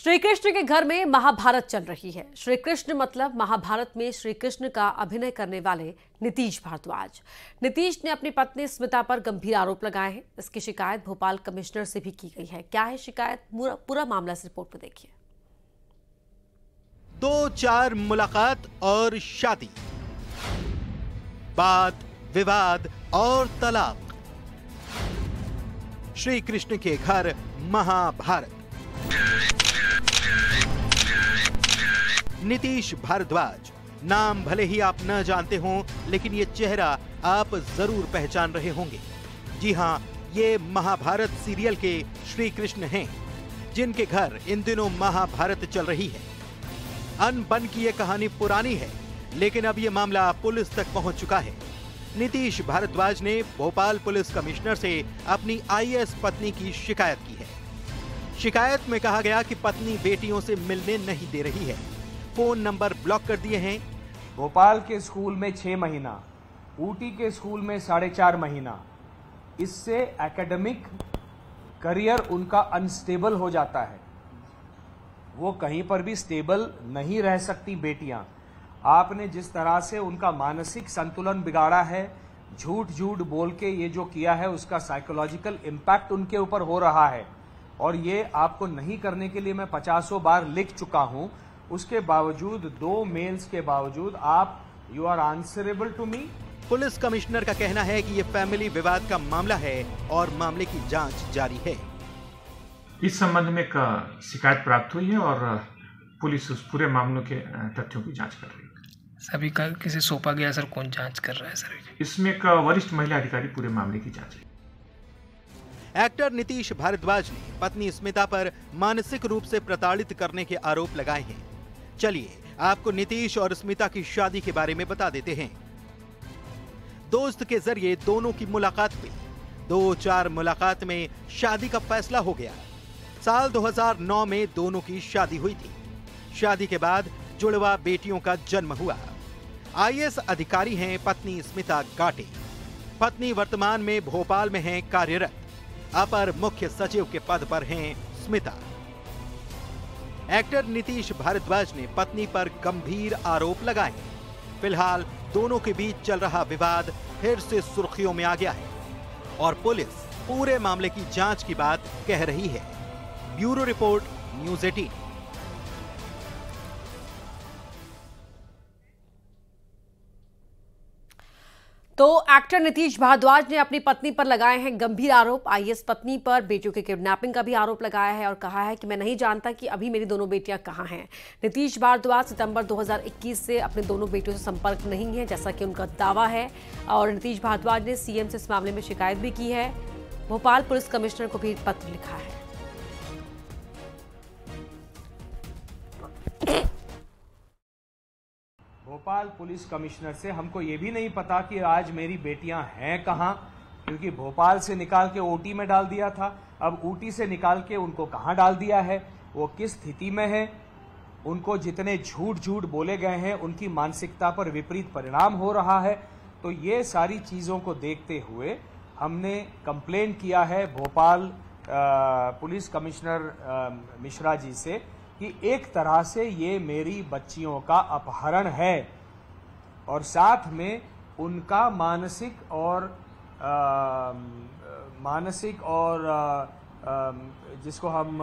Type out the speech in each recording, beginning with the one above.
श्री कृष्ण के घर में महाभारत चल रही है। श्री कृष्ण मतलब महाभारत में श्री कृष्ण का अभिनय करने वाले नीतीश भारद्वाज। नीतीश ने अपनी पत्नी स्मिता पर गंभीर आरोप लगाए हैं। इसकी शिकायत भोपाल कमिश्नर से भी की गई है। क्या है शिकायत? पूरा, मामला इस रिपोर्ट में देखिए। दो चार मुलाकात और शादी। बात विवाद और तलाक। श्री कृष्ण के घर महाभारत। नीतीश भारद्वाज। नाम भले ही आप न जानते हों, लेकिन ये चेहरा आप ज़रूर पहचान रहे होंगे। जी हाँ ये महाभारत सीरियल के श्री कृष्ण हैं, जिनके घर इन दिनों महाभारत चल रही है। अनबन की ये कहानी पुरानी है, लेकिन अब ये मामला पुलिस तक पहुँच चुका है। नीतीश भारद्वाज ने भोपाल पुलिस कमिश्नर से अपनी आईएएस पत्नी की शिकायत की है। शिकायत में कहा गया कि पत्नी बेटियों से मिलने नहीं दे रही है। फ़ोन नंबर ब्लॉक कर दिए हैं। भोपाल के स्कूल में छह महीना, ऊटी के स्कूल में साढ़े चार महीना। इससे एकेडमिक करियर उनका अनस्टेबल हो जाता है। वो कहीं पर भी स्टेबल नहीं रह सकती बेटियाँ। आपने जिस तरह से उनका मानसिक संतुलन बिगाड़ा है, झूठ झूठ बोल के ये जो किया है, उसका साइकोलॉजिकल इम्पैक्ट उनके ऊपर हो रहा है। और ये आपको नहीं करने के लिए मैं पचासों बार लिख चुका हूँ उसके बावजूद दो मेल्स के बावजूद आप you are answerable to me police commissioner का कहना है कि ये फैमिली विवाद का मामला है और मामले की जाँच जारी है। इस संबंध में एक शिकायत प्राप्त हुई है और पुलिस उस पूरे मामलों के तथ्यों की जाँच कर रही है। सभी का किसे सौंपा गया सर? कौन जाँच कर रहा है सर? इसमें एक वरिष्ठ महिला अधिकारी पूरे मामले की जाँच है। एक्टर नीतीश भारद्वाज ने पत्नी स्मिता पर मानसिक रूप से प्रताड़ित करने के आरोप लगाए हैं। चलिए, आपको नीतीश और स्मिता की शादी के बारे में बता देते हैं। दोस्त के ज़रिए दोनों की मुलाकात हुई। दो चार मुलाकात में शादी का फैसला हो गया। साल 2009 में दोनों की शादी हुई थी। शादी के बाद जुड़वा बेटियों का जन्म हुआ। आईएएस अधिकारी हैं पत्नी स्मिता गाटे। पत्नी वर्तमान में भोपाल में हैं कार्यरत। अपर मुख्य सचिव के पद पर हैं स्मिता। एक्टर नीतीश भारद्वाज ने पत्नी पर गंभीर आरोप लगाए। फ़िलहाल दोनों के बीच चल रहा विवाद फिर से सुर्खियों में आ गया है और पुलिस पूरे मामले की जाँच की बात कह रही है। Bureau report, news eighteen. तो एक्टर नीतीश भारद्वाज ने अपनी पत्नी पर लगाए हैं गंभीर आरोप। आईएएस पत्नी पर बेटियों के किडनैपिंग का भी आरोप लगाया है और कहा है कि मैं नहीं जानता कि अभी मेरी दोनों बेटियाँ कहाँ हैं। नीतीश भारद्वाज सितंबर 2021 से अपने दोनों बेटियों से संपर्क नहीं है, जैसा कि उनका दावा है। और नीतीश भारद्वाज ने सीएम से इस मामले में शिकायत भी की है। भोपाल पुलिस कमिश्नर को भी पत्र लिखा है। भोपाल पुलिस कमिश्नर से हमको ये भी नहीं पता कि आज मेरी बेटियाँ हैं कहाँ, क्योंकि भोपाल से निकाल के ओटी में डाल दिया था। अब ऊटी से निकाल के उनको कहाँ डाल दिया है? वो किस स्थिति में है? उनको जितने झूठ झूठ बोले गए हैं, उनकी मानसिकता पर विपरीत परिणाम हो रहा है। तो ये सारी चीज़ों को देखते हुए हमने कंप्लेन किया है भोपाल पुलिस कमिश्नर मिश्रा जी से। कि एक तरह से ये मेरी बच्चियों का अपहरण है और साथ में उनका मानसिक और आ, मानसिक और आ, आ, जिसको हम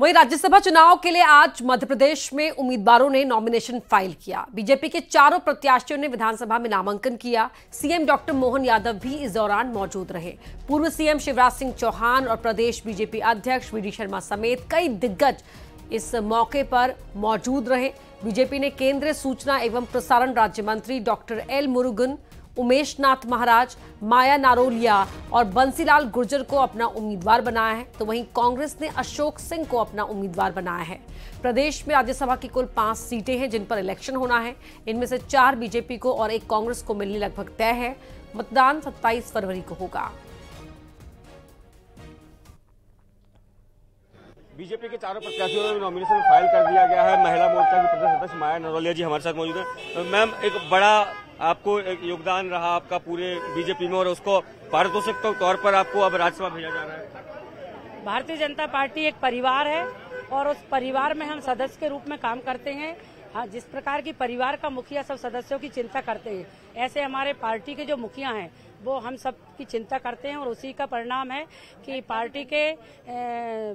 वहीं राज्यसभा चुनाव के लिए आज मध्य प्रदेश में उम्मीदवारों ने नॉमिनेशन फ़ाइल किया। बीजेपी के चारों प्रत्याशियों ने विधानसभा में नामांकन किया। सीएम डॉक्टर मोहन यादव भी इस दौरान मौजूद रहे। पूर्व सीएम शिवराज सिंह चौहान और प्रदेश बीजेपी अध्यक्ष वीडी शर्मा समेत कई दिग्गज इस मौके पर मौजूद रहे। बीजेपी ने केंद्रीय सूचना एवं प्रसारण राज्य मंत्री डॉक्टर एल मुरुगन उमेश नाथ महाराज, माया नारोलिया और बंसीलाल गुर्जर को अपना उम्मीदवार बनाया है। तो वहीं कांग्रेस ने अशोक सिंह को अपना उम्मीदवार बनाया है। प्रदेश में राज्यसभा की कुल पाँच सीटें हैं, जिन पर इलेक्शन होना है। इनमें से चार बीजेपी को और एक कांग्रेस को मिलने लगभग तय है। मतदान सत्ताईस फरवरी को होगा। बीजेपी के चारों प्रत्याशियों ने नॉमिनेशन फ़ाइल कर दिया गया है। महिला मोर्चा की प्रदेश अध्यक्ष माया नरोलिया जी हमारे साथ मौजूद है। मैम, एक बड़ा आपको योगदान रहा आपका पूरे बीजेपी में और उसको पारितोषिक तौर पर आपको अब राज्यसभा भेजा जा रहा है। भारतीय जनता पार्टी एक परिवार है और उस परिवार में हम सदस्य के रूप में काम करते हैं। हाँ जिस प्रकार की परिवार का मुखिया सब सदस्यों की चिंता करते हैं, ऐसे हमारे पार्टी के जो मुखिया हैं वो हम सब की चिंता करते हैं और उसी का परिणाम है कि पार्टी के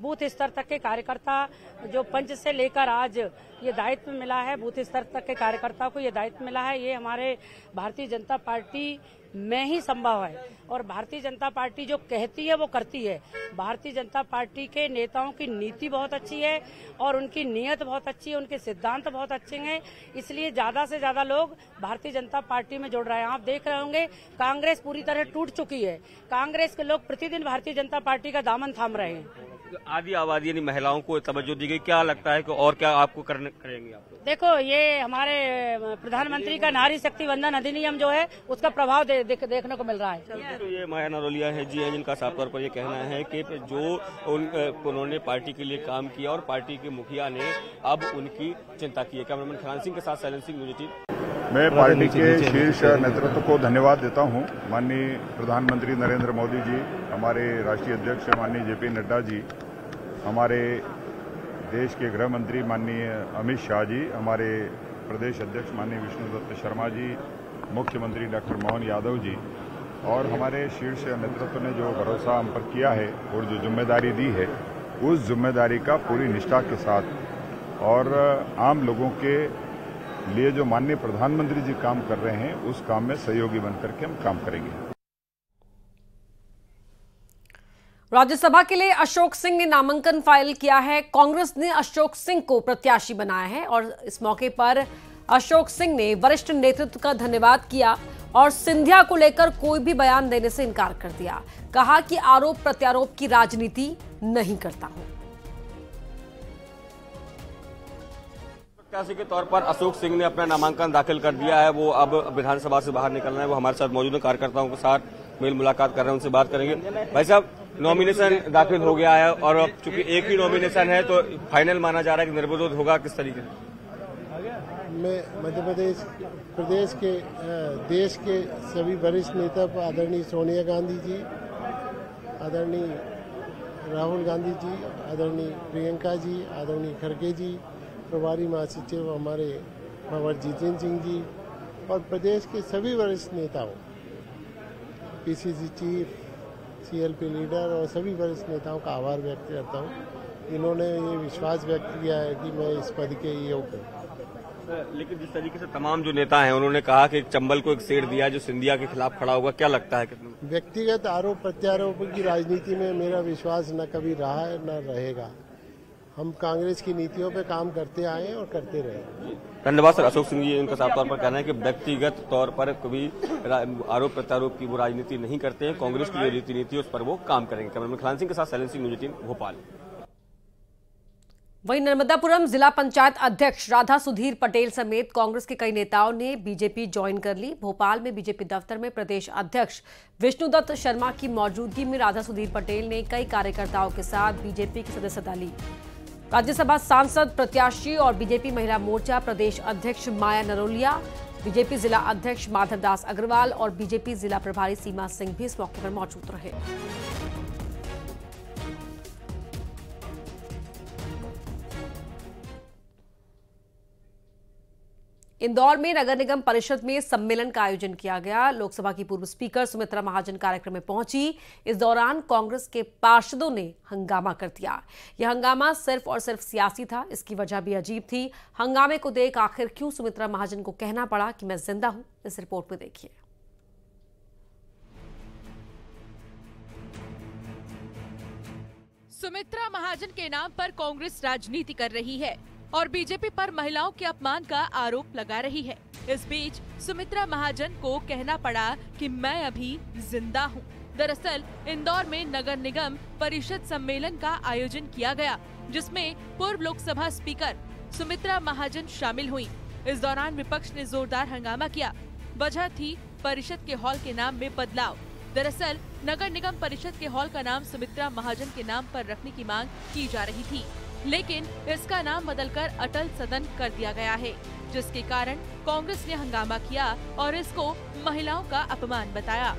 बूथ स्तर तक के कार्यकर्ता जो पंच से लेकर आज ये दायित्व मिला है, बूथ स्तर तक के कार्यकर्ता को ये दायित्व मिला है। ये हमारे भारतीय जनता पार्टी में ही संभव है। और भारतीय जनता पार्टी जो कहती है, वो करती है। भारतीय जनता पार्टी के नेताओं की नीति बहुत अच्छी है और उनकी नीयत बहुत अच्छी है, उनके सिद्धांत बहुत अच्छे हैं। इसलिए ज़्यादा से ज़्यादा लोग भारतीय जनता पार्टी में जुड़ रहे हैं। आप देख रहे होंगे, कांग्रेस पूरी तरह टूट चुकी है। कांग्रेस के लोग प्रतिदिन भारतीय जनता पार्टी का दामन थाम रहे हैं। आदि आबादी यानी महिलाओं को तवज्जो दी गई। क्या लगता है कि और क्या आपको करने करेंगे आप? देखो ये हमारे प्रधानमंत्री का नारी शक्ति वंदन अधिनियम जो है उसका प्रभाव दे, दे, देखने को मिल रहा है। तो ये माया नरोलिया है जी हैं जिनका साफ़ तौर पर ये कहना है कि जो उन, उन्होंने पार्टी के लिए काम किया और पार्टी के मुखिया ने अब उनकी चिंता की है। कैमरामैन खान सिंह के साथ सैलन सिंह न्यूज़ मैं पार्टी के शीर्ष नेतृत्व को धन्यवाद देता हूँ। माननीय प्रधानमंत्री नरेंद्र मोदी जी हमारे राष्ट्रीय अध्यक्ष माननीय जेपी नड्डा जी हमारे देश के गृह मंत्री माननीय अमित शाह जी, हमारे प्रदेश अध्यक्ष माननीय विष्णुदत्त शर्मा जी, मुख्यमंत्री डॉक्टर मोहन यादव जी और हमारे शीर्ष नेतृत्व ने जो भरोसा हम पर किया है और जो ज़िम्मेदारी दी है, उस ज़िम्मेदारी का पूरी निष्ठा के साथ और आम लोगों के लिए जो माननीय प्रधानमंत्री जी काम कर रहे हैं, उस काम में सहयोगी बनकर के हम काम करेंगे। राज्यसभा के लिए अशोक सिंह ने नामांकन फ़ाइल किया है। कांग्रेस ने अशोक सिंह को प्रत्याशी बनाया है और इस मौके पर अशोक सिंह ने वरिष्ठ नेतृत्व का धन्यवाद किया और सिंधिया को लेकर कोई भी बयान देने से इनकार कर दिया। कहा कि आरोप प्रत्यारोप की राजनीति नहीं करता हूँ। प्रत्याशी के तौर पर अशोक सिंह ने अपना नामांकन दाखिल कर दिया है। वो अब विधानसभा से बाहर निकलना है। वो हमारे साथ मौजूद कार्यकर्ताओं के साथ मेल मुलाकात कर रहे हैं। उनसे बात करेंगे। भाई साहब नॉमिनेशन दाखिल हो गया है और अब चूँकि एक ही नॉमिनेशन है तो फाइनल माना जा रहा है कि निर्विरोध होगा, किस तरीके से? मैं मध्य प्रदेश प्रदेश के देश के सभी वरिष्ठ नेता आदरणीय सोनिया गांधी जी, आदरणीय राहुल गांधी जी, आदरणीय प्रियंका जी, आदरणीय खड़गे जी, प्रभारी महासचिव हमारे भंवर जितेंद्र सिंह जी और प्रदेश के सभी वरिष्ठ नेताओं पीसीसी चीफ सीएलपी लीडर और सभी वरिष्ठ नेताओं का आभार व्यक्त करता हूँ। इन्होंने ये विश्वास व्यक्त किया है कि मैं इस पद के योग्य हूँ लेकिन जिस तरीके से तमाम जो नेता हैं उन्होंने कहा कि चंबल को एक सेट दिया जो सिंधिया के खिलाफ खड़ा होगा क्या लगता है व्यक्तिगत आरोप प्रत्यारोप की राजनीति में मेरा विश्वास न कभी रहा है न रहेगा। हम कांग्रेस की नीतियों पे काम करते आए हैं और करते रहे धन्यवाद सर अशोक सिंह जी इनका साफ़ तौर पर कहना है कि व्यक्तिगत तौर पर कभी आरोप प्रत्यारोप की वो राजनीति नहीं करते हैं। कांग्रेस की जो रीति नीति उस पर वो काम करेंगे। कैमरा खान सिंह के साथ सैलन सिंह न्यूज़ भोपाल। वहीं नर्मदापुरम जिला पंचायत अध्यक्ष राधा सुधीर पटेल समेत कांग्रेस के कई नेताओं ने बीजेपी ज्वाइन कर ली। भोपाल में बीजेपी दफ्तर में प्रदेश अध्यक्ष विष्णुदत्त शर्मा की मौजूदगी में राधा सुधीर पटेल ने कई कार्यकर्ताओं के साथ बीजेपी की सदस्यता ली। राज्यसभा सांसद, प्रत्याशी और बीजेपी महिला मोर्चा प्रदेश अध्यक्ष माया नरोलिया, बीजेपी जिला अध्यक्ष माधवदास अग्रवाल और बीजेपी जिला प्रभारी सीमा सिंह भी इस मौके पर मौजूद रहे। इंदौर में नगर निगम परिषद में सम्मेलन का आयोजन किया गया। लोकसभा की पूर्व स्पीकर सुमित्रा महाजन कार्यक्रम में पहुँची। इस दौरान कांग्रेस के पार्षदों ने हंगामा कर दिया। यह हंगामा सिर्फ़ और सिर्फ़ सियासी था, इसकी वजह भी अजीब थी। हंगामे को देख आखिर क्यों सुमित्रा महाजन को कहना पड़ा कि मैं ज़िंदा हूँ? इस रिपोर्ट में देखिए। सुमित्रा महाजन के नाम पर कांग्रेस राजनीति कर रही है। और बीजेपी पर महिलाओं के अपमान का आरोप लगा रही है। इस बीच सुमित्रा महाजन को कहना पड़ा कि मैं अभी ज़िंदा हूँ। दरअसल, इंदौर में नगर निगम परिषद सम्मेलन का आयोजन किया गया, जिसमें पूर्व लोकसभा स्पीकर सुमित्रा महाजन शामिल हुई। इस दौरान विपक्ष ने जोरदार हंगामा किया। वजह थी परिषद के हॉल के नाम में बदलाव। दरअसल, नगर निगम परिषद के हॉल का नाम सुमित्रा महाजन के नाम पर रखने की मांग की जा रही थी। लेकिन इसका नाम बदलकर अटल सदन कर दिया गया है, जिसके कारण कांग्रेस ने हंगामा किया और इसको महिलाओं का अपमान बताया।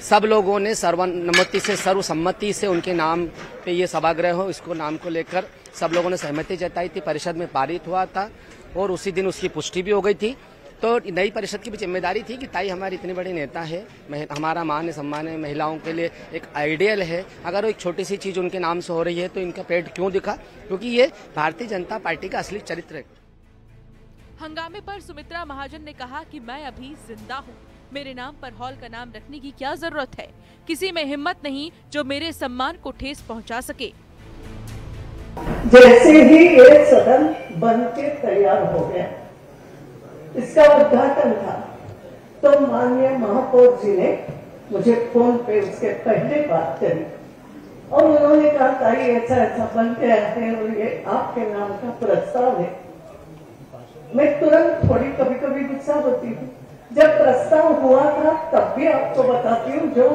सब लोगों ने सर्वनम्मति से, सर्वसम्मति से उनके नाम पे ये सभागृह हो, इसको नाम को लेकर सब लोगों ने सहमति जताई थी। परिषद में पारित हुआ था और उसी दिन उसकी पुष्टि भी हो गई थी। तो नई परिषद की भी ज़िम्मेदारी थी कि ताई हमारी इतनी बड़ी नेता है हमारा मान है सम्मान है महिलाओं के लिए एक आइडियल है। अगर वो एक छोटी सी चीज़ उनके नाम से हो रही है तो इनका पेट क्यों दिखा? क्योंकि ये भारतीय जनता पार्टी का असली चरित्र है। हंगामे पर सुमित्रा महाजन ने कहा कि मैं अभी ज़िंदा हूँ। मेरे नाम पर हॉल का नाम रखने की क्या ज़रूरत है? किसी में हिम्मत नहीं जो मेरे सम्मान को ठेस पहुँचा सके। जैसे ही ये सदन बन के तैयार हो गया इसका उद्घाटन था। तो माननीय महापौर जी ने मुझे फ़ोन पे उसके पहले बात करी। और उन्होंने कहा ताई ऐसा ऐसा बन गया है और ये आपके नाम का प्रस्ताव है। मैं तुरंत थोड़ी कभी कभी गुस्सा होती हूँ। जब प्रस्ताव हुआ था, तब भी आपको बताती हूँ, जो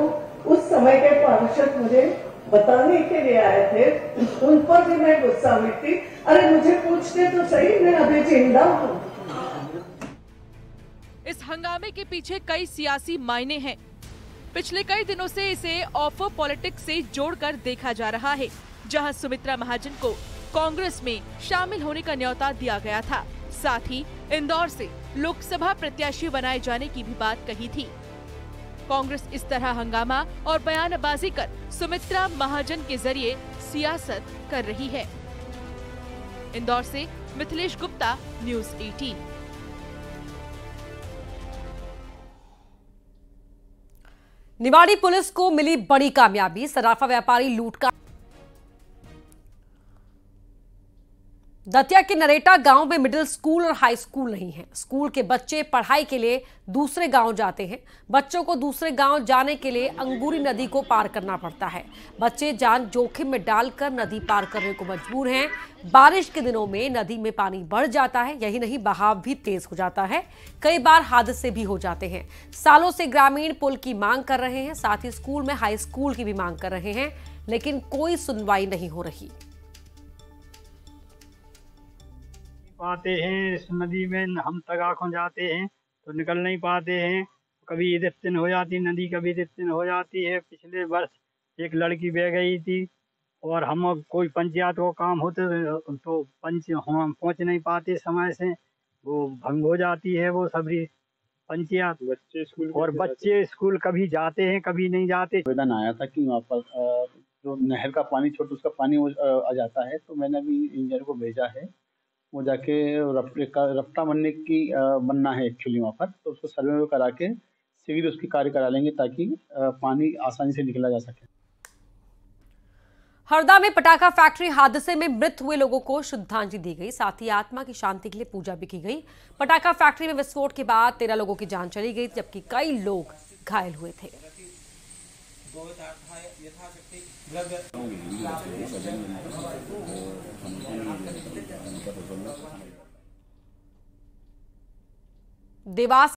उस समय के पार्षद मुझे बताने के लिए आए थे, उन पर भी मैं गुस्सा हुई थी। अरे, मुझे पूछते तो सही, मैं अभी ज़िंदा हूँ। इस हंगामे के पीछे कई सियासी मायने हैं। पिछले कई दिनों से इसे ऑफ़र पॉलिटिक्स से जोड़कर देखा जा रहा है, जहाँ सुमित्रा महाजन को कांग्रेस में शामिल होने का न्यौता दिया गया था। साथ ही इंदौर से लोकसभा प्रत्याशी बनाए जाने की भी बात कही थी। कांग्रेस इस तरह हंगामा और बयानबाजी कर सुमित्रा महाजन के ज़रिए सियासत कर रही है। इंदौर से मिथिलेश गुप्ता, न्यूज़ 18 निवाड़ी पुलिस को मिली बड़ी कामयाबी। सराफा व्यापारी लूट का दतिया के नरेटा गाँव में मिडिल स्कूल और हाई स्कूल नहीं है। स्कूल के बच्चे पढ़ाई के लिए दूसरे गाँव जाते हैं। बच्चों को दूसरे गाँव जाने के लिए अंगूरी नदी को पार करना पड़ता है। बच्चे जान जोखिम में डालकर नदी पार करने को मजबूर हैं। बारिश के दिनों में नदी में पानी बढ़ जाता है, यही नहीं, बहाव भी तेज हो जाता है। कई बार हादसे भी हो जाते हैं। सालों से ग्रामीण पुल की मांग कर रहे हैं, साथ ही स्कूल में हाई स्कूल की भी मांग कर रहे हैं, लेकिन कोई सुनवाई नहीं हो रही। पाते हैं इस नदी में हम तगाखों जाते हैं तो निकल नहीं पाते हैं। कभी दिन हो जाती नदी कभी दिन हो जाती है। पिछले वर्ष एक लड़की बह गई थी और हम कोई पंचायत को काम होते तो पंच हम पहुँच नहीं पाते समय से। वो भंग हो जाती है वो सभी पंचायत। बच्चे स्कूल और बच्चे स्कूल कभी जाते हैं कभी नहीं जाते। आवेदन आया था कि वहाँ पर जो नहर का पानी छोटा उसका पानी आ जाता है तो मैंने अभी इंजीनियर को भेजा है। वो जाके रफ्ता बनने की बनना है एक्चुअली वहाँ पर। तो उसको सर्वे करा के शीघ्र उसकी कार्य करा लेंगे ताकि पानी आसानी से निकला जा सके। हरदा में पटाखा फैक्ट्री हादसे में मृत हुए लोगों को श्रद्धांजलि दी गई। साथ ही आत्मा की शांति के लिए पूजा भी की गई। पटाखा फैक्ट्री में विस्फोट के बाद तेरह लोगों की जान चली गई जबकि कई लोग घायल हुए थे। देवास